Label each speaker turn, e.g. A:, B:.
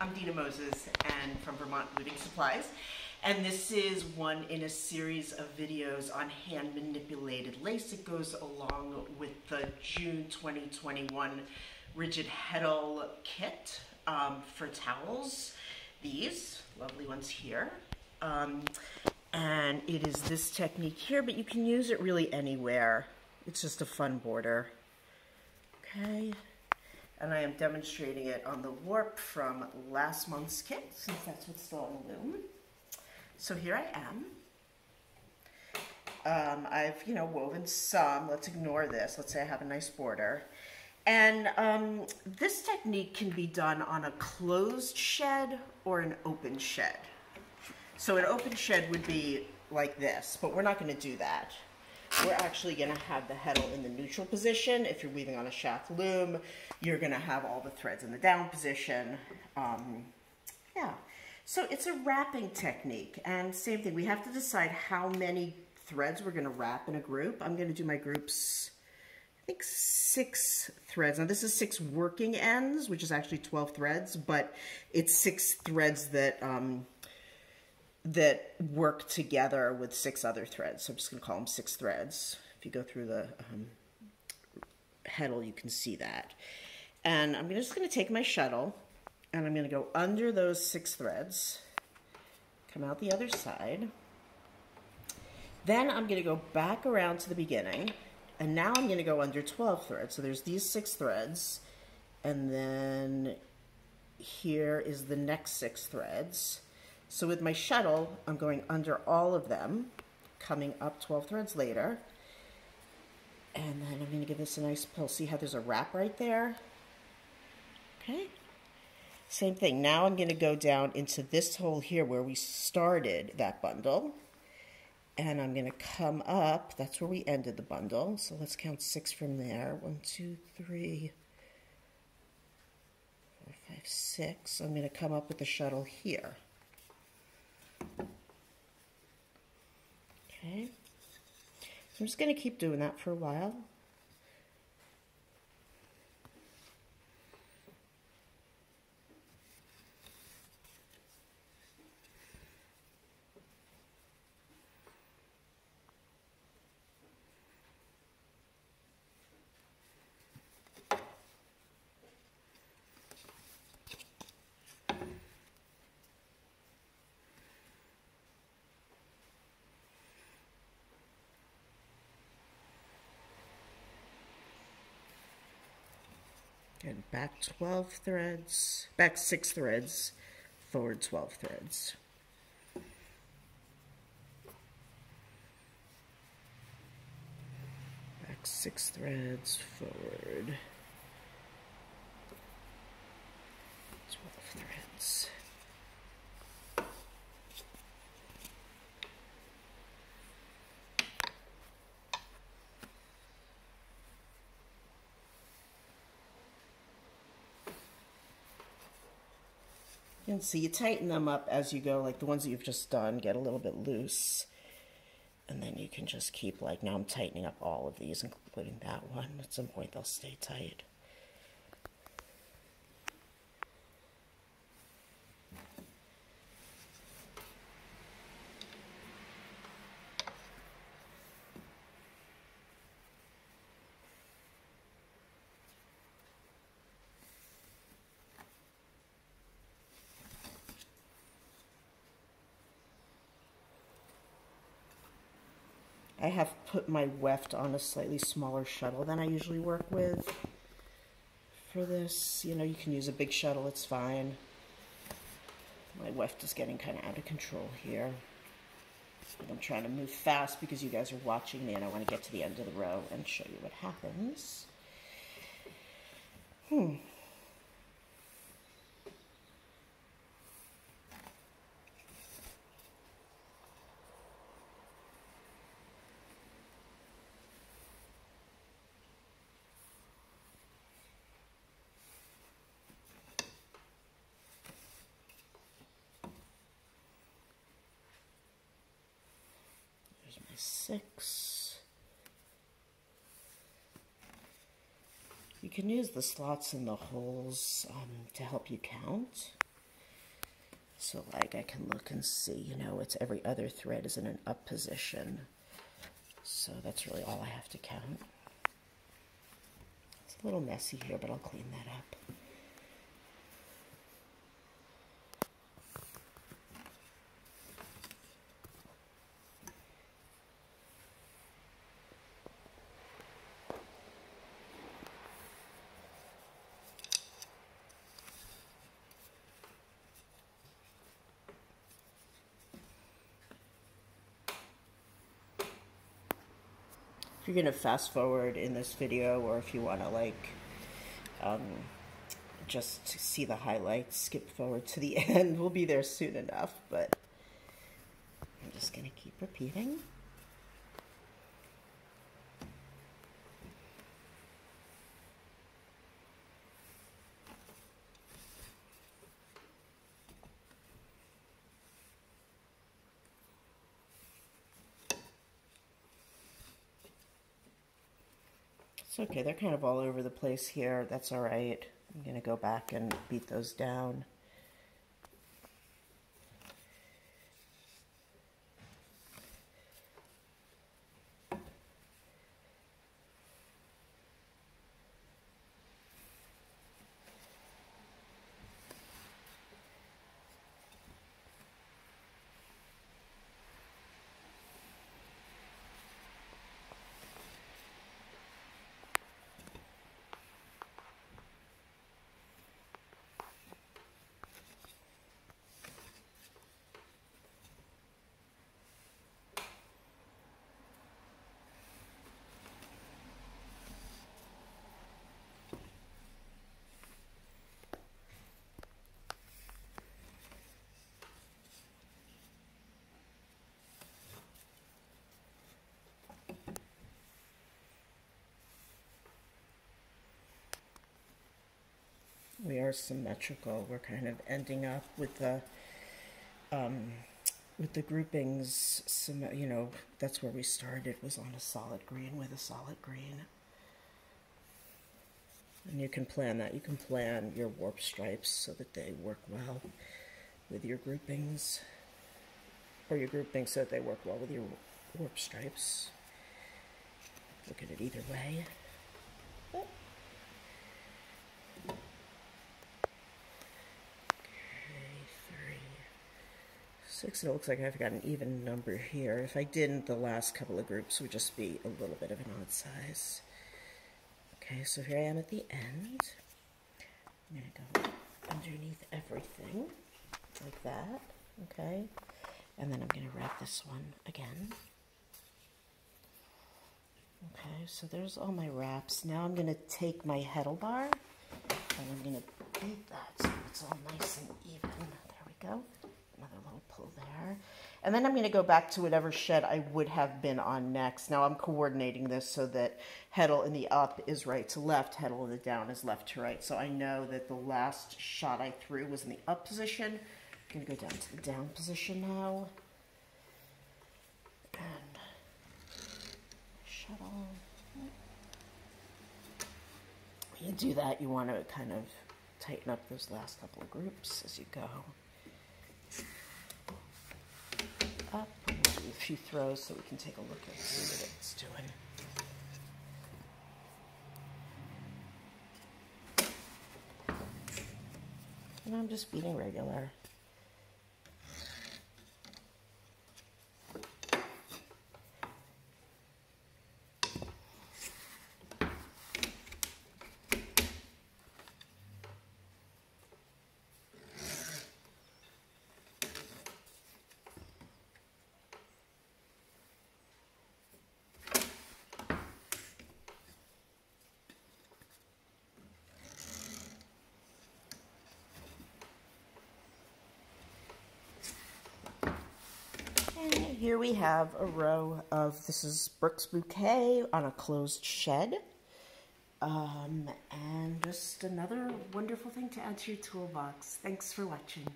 A: I'm Dina Moses and from Vermont Weaving Supplies. And this is one in a series of videos on hand manipulated lace. It goes along with the June 2021 Rigid Heddle kit um, for towels. These lovely ones here. Um, and it is this technique here, but you can use it really anywhere. It's just a fun border. Okay, and I am demonstrating it on the warp from last month's kit, since that's what's still on the loom. So here I am. Um, I've, you know, woven some. Let's ignore this. Let's say I have a nice border. And um, this technique can be done on a closed shed or an open shed. So an open shed would be like this, but we're not going to do that we're actually going to have the heddle in the neutral position. If you're weaving on a shaft loom, you're going to have all the threads in the down position. Um, yeah, so it's a wrapping technique. And same thing, we have to decide how many threads we're going to wrap in a group. I'm going to do my groups, I think six threads. Now this is six working ends, which is actually 12 threads, but it's six threads that um, that work together with six other threads. So I'm just going to call them six threads. If you go through the um, heddle, you can see that. And I'm just going to take my shuttle and I'm going to go under those six threads, come out the other side. Then I'm going to go back around to the beginning and now I'm going to go under 12 threads. So there's these six threads and then here is the next six threads. So with my shuttle, I'm going under all of them, coming up 12 threads later. And then I'm going to give this a nice pull. See how there's a wrap right there? Okay. Same thing. Now I'm going to go down into this hole here where we started that bundle. And I'm going to come up. That's where we ended the bundle. So let's count six from there. One, two, three, four, five, six. I'm going to come up with the shuttle here. Okay. So I'm just going to keep doing that for a while. And back 12 threads, back 6 threads, forward 12 threads. Back 6 threads, forward 12 threads. You can see you tighten them up as you go, like the ones that you've just done get a little bit loose. And then you can just keep like, now I'm tightening up all of these, including that one. At some point they'll stay tight. I have put my weft on a slightly smaller shuttle than I usually work with for this. You know, you can use a big shuttle, it's fine. My weft is getting kind of out of control here. I'm trying to move fast because you guys are watching me and I want to get to the end of the row and show you what happens. Hmm. Six. You can use the slots in the holes um, to help you count. So like I can look and see, you know, it's every other thread is in an up position. So that's really all I have to count. It's a little messy here, but I'll clean that up. You're going to fast forward in this video or if you want to like um, just see the highlights, skip forward to the end. We'll be there soon enough, but I'm just going to keep repeating. Okay, they're kind of all over the place here. That's all right. I'm to go back and beat those down. We are symmetrical. We're kind of ending up with the um, with the groupings. You know, that's where we started. Was on a solid green with a solid green. And you can plan that. You can plan your warp stripes so that they work well with your groupings, or your groupings so that they work well with your warp stripes. Look at it either way. Six, it looks like I've got an even number here. If I didn't, the last couple of groups would just be a little bit of an odd size. Okay, so here I am at the end. I'm going to go underneath everything, like that, okay? And then I'm going to wrap this one again. Okay, so there's all my wraps. Now I'm going to take my heddle bar, and I'm going to beat that so it's all nice and even. There we go another little pull there. And then I'm going to go back to whatever shed I would have been on next. Now I'm coordinating this so that heddle in the up is right to left, heddle in the down is left to right. So I know that the last shot I threw was in the up position. I'm going to go down to the down position now. And shuttle. When you do that, you want to kind of tighten up those last couple of groups as you go up. do a few throws so we can take a look see what it's doing. And I'm just beating regular. Here we have a row of, this is Brooks Bouquet on a closed shed. Um, and just another wonderful thing to add to your toolbox. Thanks for watching.